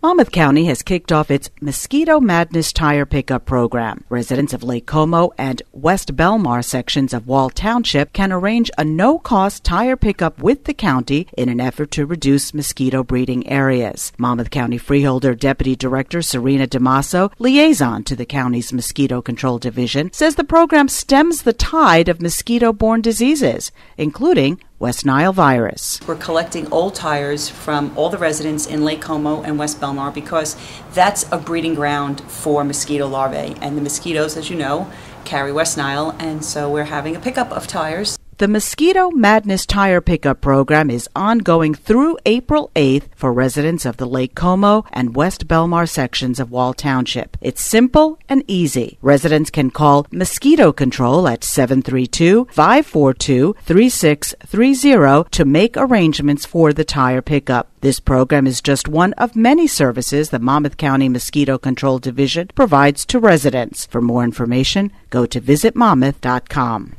Monmouth County has kicked off its Mosquito Madness Tire Pickup Program. Residents of Lake Como and West Belmar sections of Wall Township can arrange a no cost tire pickup with the county in an effort to reduce mosquito breeding areas. Monmouth County Freeholder Deputy Director Serena DiMaso, liaison to the county's Mosquito Control Division, says the program stems the tide of mosquito borne diseases, including West Nile virus. We're collecting old tires from all the residents in Lake Como and West Belmar because that's a breeding ground for mosquito larvae. And the mosquitoes, as you know, carry West Nile, and so we're having a pickup of tires the Mosquito Madness Tire Pickup Program is ongoing through April 8th for residents of the Lake Como and West Belmar sections of Wall Township. It's simple and easy. Residents can call Mosquito Control at 732 542 3630 to make arrangements for the tire pickup. This program is just one of many services the Monmouth County Mosquito Control Division provides to residents. For more information, go to visitmonmouth.com.